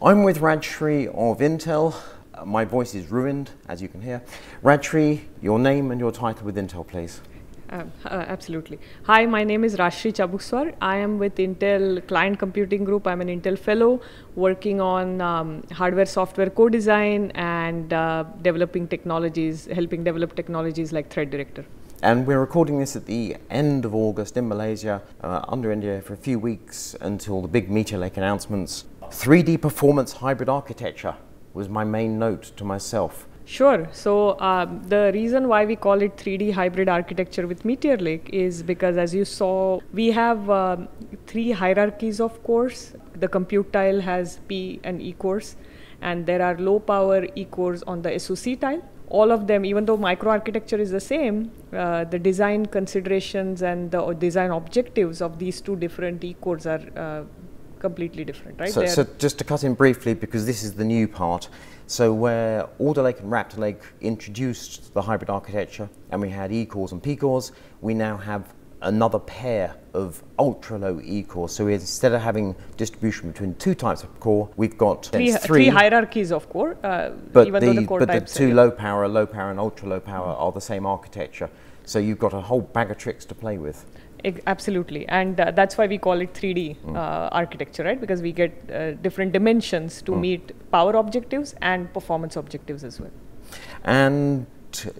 I'm with Rajshree of Intel. My voice is ruined, as you can hear. Rajshree, your name and your title with Intel, please. Um, uh, absolutely. Hi, my name is Rajshree Chabukswar. I am with Intel Client Computing Group. I'm an Intel Fellow working on um, hardware software co design and uh, developing technologies, helping develop technologies like Thread Director. And we're recording this at the end of August in Malaysia, uh, under India for a few weeks until the big Meteor Lake announcements. 3D performance hybrid architecture was my main note to myself. Sure. So um, the reason why we call it 3D hybrid architecture with Meteor Lake is because, as you saw, we have um, three hierarchies of cores. The compute tile has P and E cores, and there are low power E cores on the SoC tile. All of them, even though microarchitecture is the same, uh, the design considerations and the uh, design objectives of these two different E cores are uh, completely different, right? So, so just to cut in briefly, because this is the new part. So where Alder Lake and Raptor Lake introduced the hybrid architecture, and we had E cores and P cores, we now have another pair of ultra low E cores. So instead of having distribution between two types of core, we've got three, three hierarchies of core, uh, but even the, though the core but the types are two low power, low power, and ultra low power are the same architecture. So you've got a whole bag of tricks to play with. Absolutely, and uh, that's why we call it 3D Mm. uh, architecture, right? Because we get uh, different dimensions Mm. to meet power objectives and performance objectives as well. And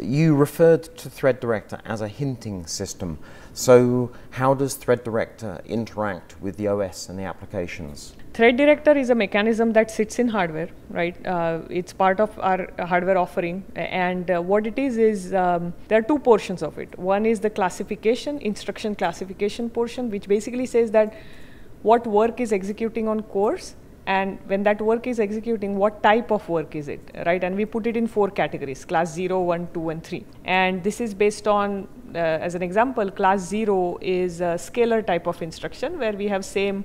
you referred to Thread Director as a hinting system. So how does Thread Director interact with the OS and the applications? Thread Director is a mechanism that sits in hardware, right? Uh, it's part of our hardware offering, and uh, what it is is um, there are two portions of it. One is the classification, instruction classification portion, which basically says that what work is executing on cores, and when that work is executing, what type of work is it, right? And we put it in four categories: class 0, 1, 2, and 3. And this is based on, uh, as an example, class 0 is a scalar type of instruction where we have same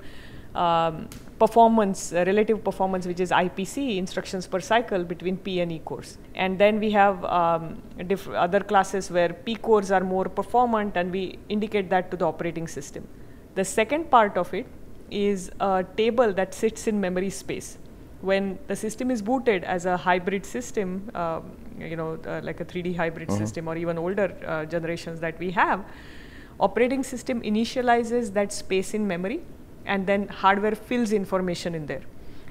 um, performance, uh, relative performance, which is IPC, instructions per cycle between P and E cores. And then we have um, other classes where P cores are more performant, and we indicate that to the operating system. The second part of it is a table that sits in memory space. When the system is booted as a hybrid system, um, you know, uh, like a 3D hybrid system, or even older uh, generations that we have, operating system initializes that space in memory and then hardware fills information in there.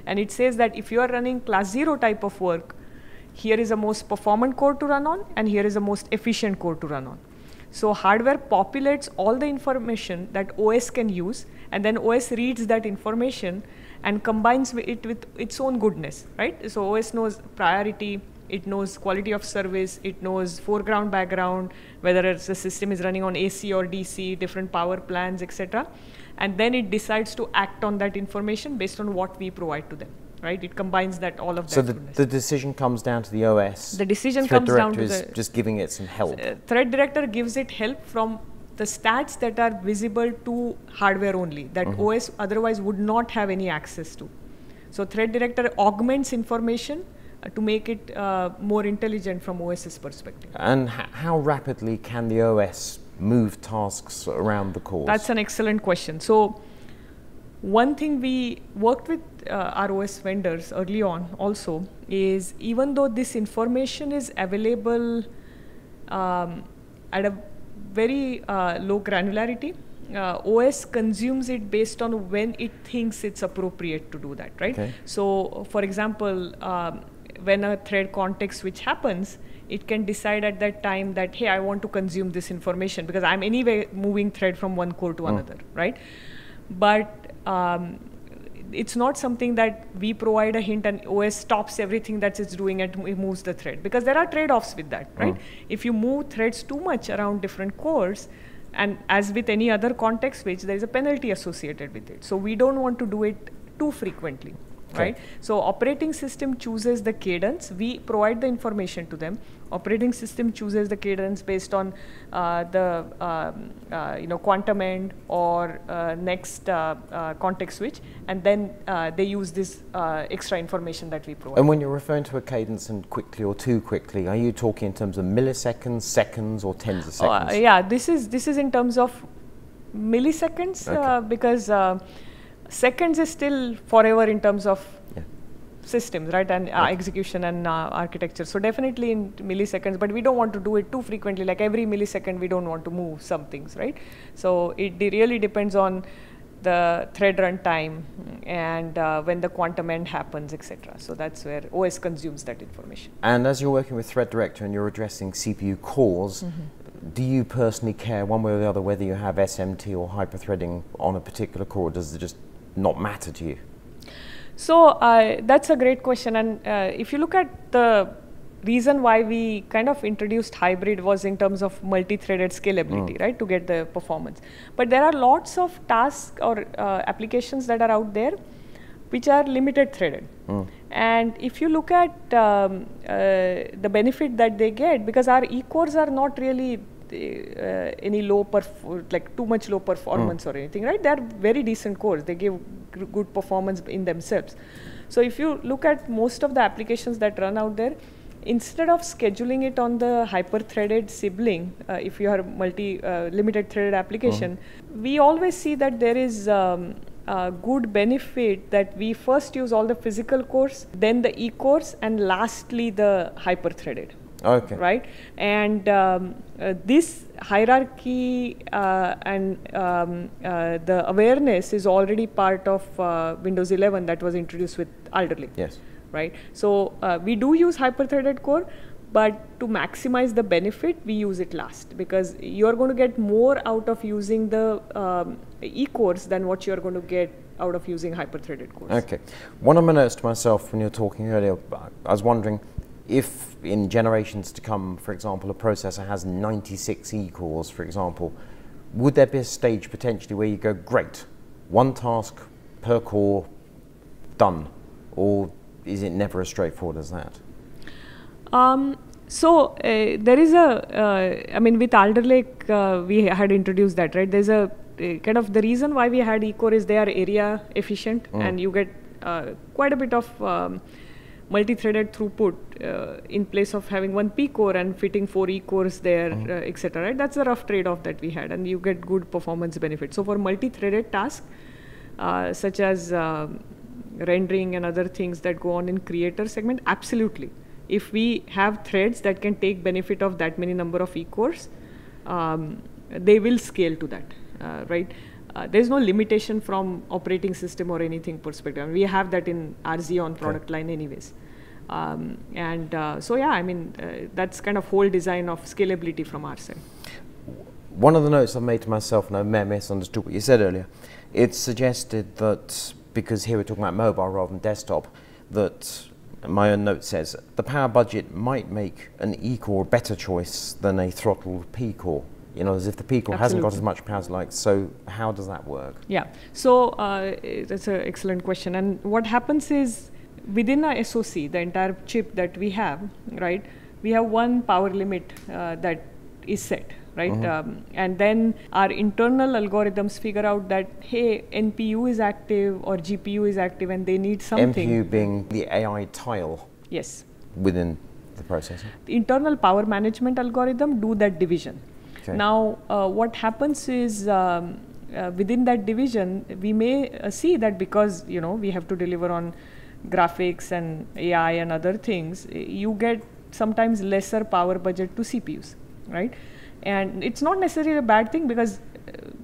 And it says that if you are running class 0 type of work here is a most performant core to run on and here is a most efficient core to run on so hardware populates all the information that os can use and then os reads that information and combines it with its own goodness right? So os knows priority it knows quality of service it knows foreground background whether the system is running on ac or dc different power plans etc and then it decides to act on that information based on what we provide to them right it combines that all of So that the, the decision comes down to the OS. The decision Thread comes down to is the- just giving it some help. Uh, thread director gives it help from the stats that are visible to hardware only that os otherwise would not have any access to so thread director augments information uh, to make it uh, more intelligent from os's perspective And h- how rapidly can the OS move tasks around the cores? That's an excellent question. So, one thing we worked with uh, our OS vendors early on also is even though this information is available um, at a very uh, low granularity, uh, OS consumes it based on when it thinks it's appropriate to do that, right? Okay. So, for example, um, when a thread context switch happens, it can decide at that time that hey, I want to consume this information because I'm anyway moving thread from one core to another, right? But um, it's not something that we provide a hint and OS stops everything that it's doing and it moves the thread because there are trade-offs with that, right? If you move threads too much around different cores, and as with any other context switch, there is a penalty associated with it. So we don't want to do it too frequently. Right? So operating system chooses the cadence. We provide the information to them. Operating system chooses the cadence based on uh, the um, uh, you know quantum end or uh, next uh, uh, context switch and then uh, they use this uh, extra information that we provide. And when you're referring to a cadence and quickly or too quickly, are you talking in terms of milliseconds, seconds, or tens of Oh, seconds? yeah, this is this is in terms of milliseconds uh, Okay. because uh, seconds is still forever in terms of Yeah. systems, right, and uh, execution and uh, architecture. So definitely in milliseconds, but we don't want to do it too frequently. Like every millisecond, we don't want to move some things, right? So it de- really depends on the thread runtime and uh, when the quantum end happens, etc. So that's where OS consumes that information. And as you're working with Thread Director and you're addressing CPU cores, mm-hmm. do you personally care one way or the other whether you have SMT or hyperthreading on a particular core? Does it just not matter to you? So uh, that's a great question, and uh, if you look at the reason why we kind of introduced hybrid was in terms of multi-threaded scalability, mm. right, to get the performance. But there are lots of tasks or uh, applications that are out there which are limited threaded. Mm. And if you look at um, uh, the benefit that they get, because our e-cores are not really uh, any low perf- like too much low performance mm. or anything right they are very decent cores they give g- good performance in themselves so if you look at most of the applications that run out there instead of scheduling it on the hyper-threaded sibling uh, if you are multi uh, limited threaded application mm. we always see that there is um, a good benefit that we first use all the physical cores then the e-cores and lastly the hyper-threaded Okay. Right, and um, uh, this hierarchy uh, and um, uh, the awareness is already part of uh, Windows 11 that was introduced with Alder Lake. Yes. Right. So uh, we do use hyper-threaded core, but to maximize the benefit, we use it last because you are going to get more out of using the um, e-cores than what you are going to get out of using hyper-threaded cores. Okay. One of my notes to myself when you were talking earlier, I was wondering if in generations to come, for example, a processor has 96 E cores, for example, would there be a stage potentially where you go, great, one task per core, done? Or is it never as straightforward as that? Um, so uh, there is a, uh, I mean, with Alder Lake, uh, we had introduced that, right? There's a uh, kind of the reason why we had E-core is they are area efficient mm. and you get uh, quite a bit of um, multi-threaded throughput uh, in place of having one P core and fitting four E cores there, mm-hmm. uh, etc. Right? That's a rough trade-off that we had, and you get good performance benefit. So for multi-threaded tasks, uh, such as um, rendering and other things that go on in creator segment, absolutely. If we have threads that can take benefit of that many number of E cores, um, they will scale to that, uh, right? Uh, there's no limitation from operating system or anything perspective. we have that in our Xeon product okay. line anyways. Um, and uh, so yeah, I mean uh, that's kind of whole design of scalability from our side. One of the notes I made to myself, and I may have misunderstood what you said earlier, it suggested that because here we're talking about mobile rather than desktop, that my own note says the power budget might make an E core better choice than a throttled P core you know, as if the P core hasn't got as much power as like. So how does that work? Yeah. So uh, that's an excellent question. And what happens is within a SoC, the entire chip that we have, right? We have one power limit uh, that is set, right? Mm-hmm. Um, and then our internal algorithms figure out that hey, NPU is active or GPU is active, and they need something. NPU being the AI tile. Yes. Within the processor. The internal power management algorithm do that division. Okay. Now, uh, what happens is um, uh, within that division, we may uh, see that because you know we have to deliver on graphics and AI and other things, you get sometimes lesser power budget to CPUs, right? And it's not necessarily a bad thing because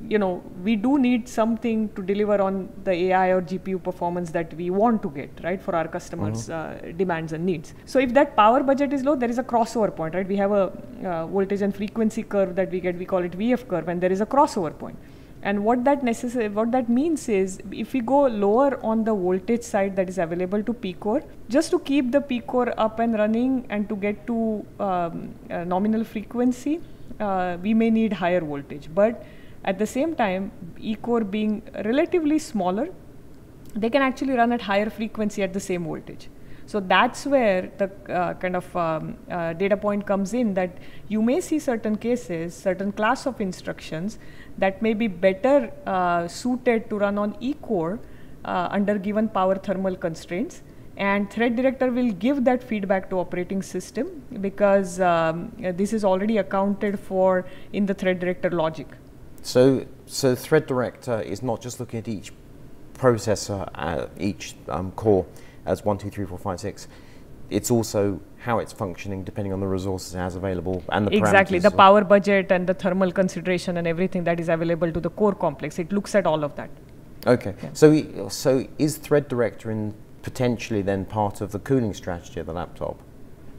you know, we do need something to deliver on the AI or GPU performance that we want to get, right, for our customers' mm-hmm. uh, demands and needs. So if that power budget is low, there is a crossover point, right? We have a uh, voltage and frequency curve that we get. We call it VF curve, and there is a crossover point. And what that necessary, what that means is, if we go lower on the voltage side that is available to P core, just to keep the P core up and running and to get to um, nominal frequency, uh, we may need higher voltage. But at the same time, E-core being relatively smaller, they can actually run at higher frequency at the same voltage. So that's where the uh, kind of um, uh, data point comes in that you may see certain cases, certain class of instructions that may be better uh, suited to run on E-core uh, under given power thermal constraints. And thread director will give that feedback to operating system because um, this is already accounted for in the thread director logic. So, so Thread Director is not just looking at each processor, uh, each um, core, as one, two, three, four, five, six. It's also how it's functioning depending on the resources it has available and the exactly the power budget and the thermal consideration and everything that is available to the core complex. It looks at all of that. Okay. So, i- so is Thread Director in potentially then part of the cooling strategy of the laptop?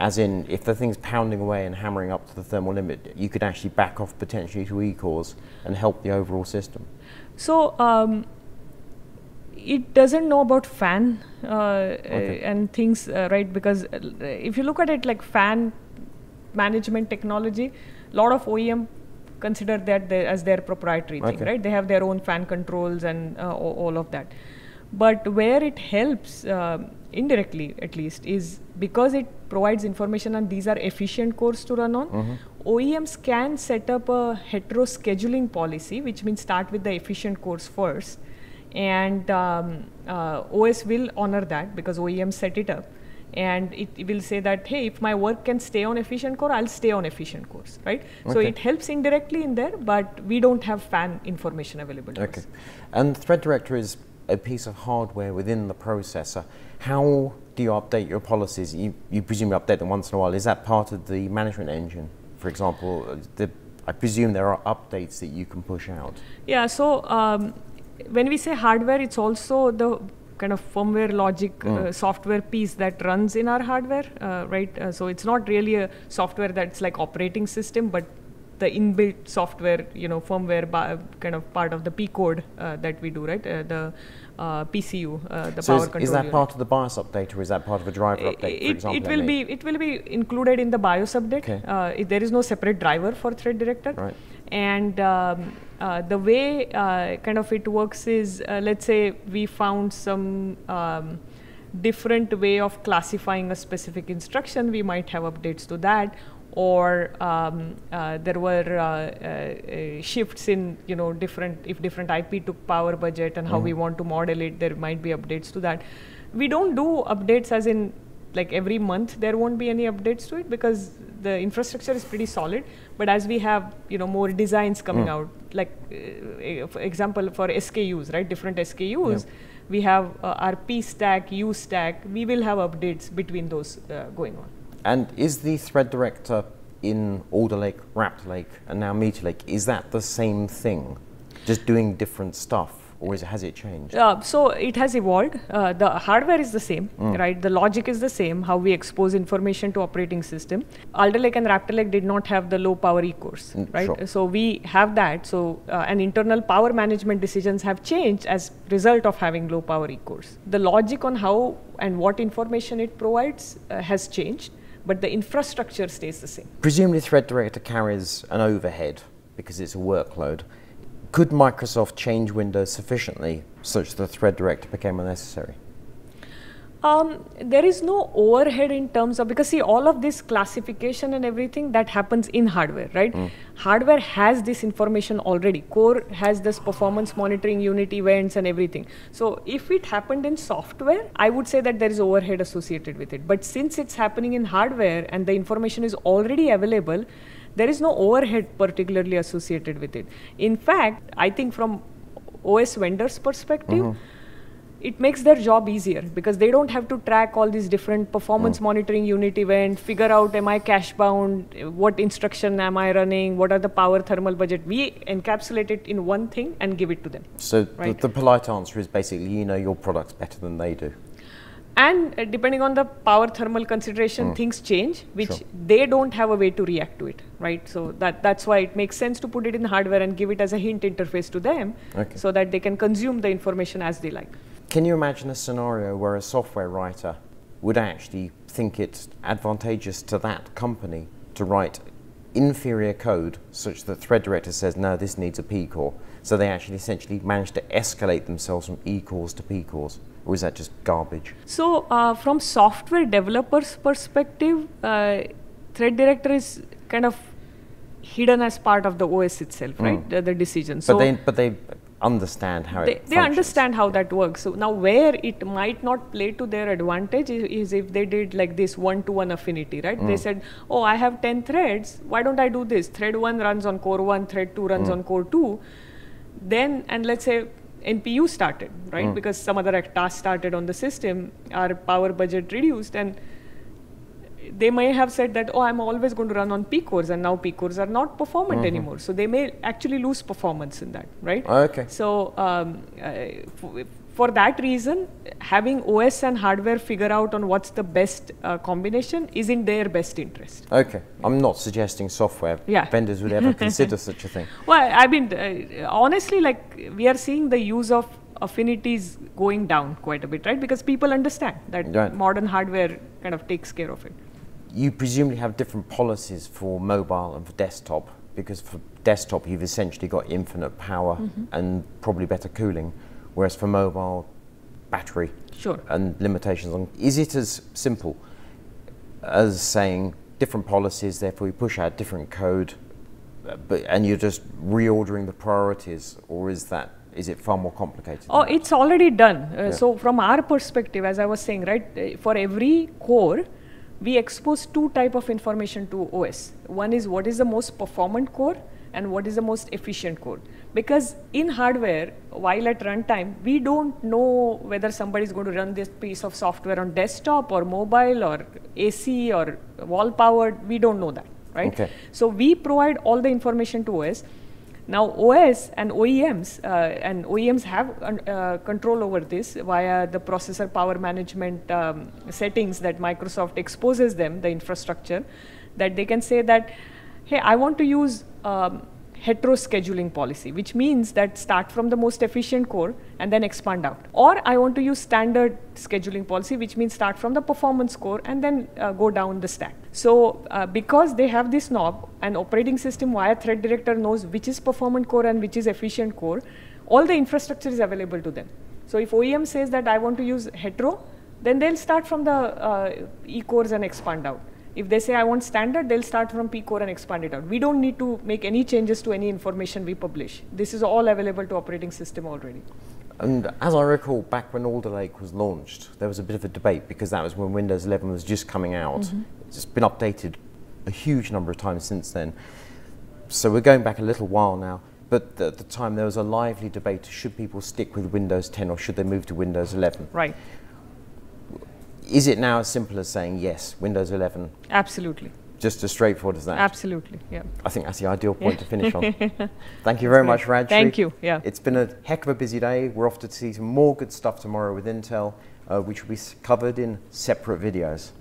As in, if the thing's pounding away and hammering up to the thermal limit, you could actually back off potentially to E-cores and help the overall system. So um, it doesn't know about fan uh, Okay. uh, and things, uh, right? Because uh, if you look at it like fan management technology, a lot of OEM consider that as their proprietary thing, right? They have their own fan controls and uh, all of that. But where it helps, um indirectly at least, is because it provides information and these are efficient cores to run on. OEMs can set up a hetero scheduling policy, which means start with the efficient cores first, and um, uh, OS will honor that because OEMs set it up, and it, it will say that hey, if my work can stay on efficient core, I'll stay on efficient cores, right? So it helps indirectly in there, but we don't have fan information available to Okay. us. And Thread Director is a piece of hardware within the processor. How do you update your policies? You, presume you presumably update them once in a while. Is that part of the management engine, for example? The, I presume there are updates that you can push out. Yeah, so um, when we say hardware, it's also the kind of firmware logic uh, software piece that runs in our hardware, uh, right? Uh, so it's not really a software that's like operating system, but the inbuilt software, you know, firmware ba- kind of part of the P code uh, that we do, right? Uh, the uh, PCU, uh, the so power is, control is that unit. part of the BIOS update or is that part of a driver update, for it, example? it will be it will be included in the BIOS update. Okay. Uh, it- there is no separate driver for Thread Director. Right. And um, uh, the way uh, kind of it works is, uh, let's say we found some um, different way of classifying a specific instruction, we might have updates to that. Or um, uh, there were uh, uh, uh, shifts in, you know, different if different IP took power budget and how we want to model it. There might be updates to that. We don't do updates as in like every month there won't be any updates to it because the infrastructure is pretty solid but as we have you know more designs coming out like uh, for example for skus right different skus we have uh, our p stack u stack we will have updates between those uh, going on And is the Thread Director in Alder Lake, Raptor Lake, and now Meteor Lake, is that the same thing? Just doing different stuff, or is it, has it changed? Uh, so it has evolved. Uh, the hardware is the same, right? The logic is the same. How we expose information to operating system. Alder Lake and Raptor Lake did not have the low power e-cores, Mm, right? sure. So we have that. So uh, and internal power management decisions have changed as result of having low power e-cores. The logic on how and what information it provides uh, has changed, but the infrastructure stays the same. Presumably, Thread Director carries an overhead because it's a workload. Could Microsoft change Windows sufficiently such that Thread Director became unnecessary? Um, there is no overhead in terms of because see all of this classification and everything that happens in hardware, right? Hardware has this information already. Core has this performance monitoring unit events and everything. So if it happened in software, I would say that there is overhead associated with it. But since it's happening in hardware and the information is already available, there is no overhead particularly associated with it. In fact, I think from OS vendors' perspective it makes their job easier because they don't have to track all these different performance monitoring unit event figure out am i cache bound what instruction am i running what are the power thermal budget we encapsulate it in one thing and give it to them So Right. the, the polite answer is basically you know your products better than they do. and uh, depending on the power thermal consideration things change which Sure. they don't have a way to react to it right so that that's why it makes sense to put it in hardware and give it as a hint interface to them Okay. so that they can consume the information as they like Can you imagine a scenario where a software writer would actually think it's advantageous to that company to write inferior code such that Thread Director says, no, this needs a P core? So they actually essentially manage to escalate themselves from E cores to P cores? Or is that just garbage? So, uh, from software developers' perspective, uh, Thread Director is kind of hidden as part of the OS itself, right? The, the decision. But, they, but they understand how they, it they understand how that works. So now, where it might not play to their advantage is, is if they did like this one-to-one affinity, right? Mm. They said, "Oh, I have ten threads. Why don't I do this? Thread one runs on core one, thread two runs Mm. on core two. Then, and let's say NPU started, right? Mm. Because some other task started on the system, our power budget reduced, and they may have said that, oh, I'm always going to run on P cores, and now P cores are not performant Mhm. anymore. So they may actually lose performance in that, right? Okay. So um, uh, f- for that reason, having OS and hardware figure out on what's the best uh, combination is in their best interest. Okay. I'm not suggesting software Yeah. vendors would ever consider such a thing. Well, I mean, uh, honestly, like we are seeing the use of affinities going down quite a bit, right? Because people understand that Right. modern hardware kind of takes care of it. You presumably have different policies for mobile and for desktop because for desktop you've essentially got infinite power Mm-hmm. and probably better cooling, whereas for mobile, battery Sure. and limitations on. Is it as simple as saying different policies, therefore you push out different code, uh, but and you're just reordering the priorities, or is that is it far more complicated? Oh, it's already done. Uh, Yeah. So from our perspective, as I was saying, right, uh, for every core, we expose two type of information to OS. One is what is the most performant core and what is the most efficient core. Because in hardware, while at runtime, we don't know whether somebody is going to run this piece of software on desktop or mobile or AC or wall powered. We don't know that, right? Okay. So we provide all the information to OS. Now OS and OEMs uh, and OEMs have uh, control over this via the processor power management um, settings that Microsoft exposes them the infrastructure that they can say that hey I want to use um, hetero scheduling policy which means that start from the most efficient core and then expand out. Or I want to use standard scheduling policy which means start from the performance core and then uh, go down the stack. So uh, because they have this knob an operating system via thread director knows which is performant core and which is efficient core all the infrastructure is available to them. So if OEM says that I want to use hetero then they'll start from the uh, e cores and expand out if they say I want standard, they'll start from P core and expand it out. We don't need to make any changes to any information we publish. This is all available to operating system already. And as I recall, back when Alder Lake was launched, there was a bit of a debate because that was when Windows 11 was just coming out. Mm-hmm. It's been updated a huge number of times since then. So we're going back a little while now. But at the time, there was a lively debate should people stick with Windows 10 or should they move to Windows 11? Right. Is it now as simple as saying yes, Windows 11, Absolutely. just as straightforward as that? Absolutely. Yeah. I think that's the ideal point to finish on. Thank you very much, Rajshree. Thank you. Yeah. It's been a heck of a busy day. We're off to see some more good stuff tomorrow with Intel, uh, which will be covered in separate videos.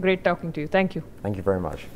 Great talking to you. Thank you. Thank you very much.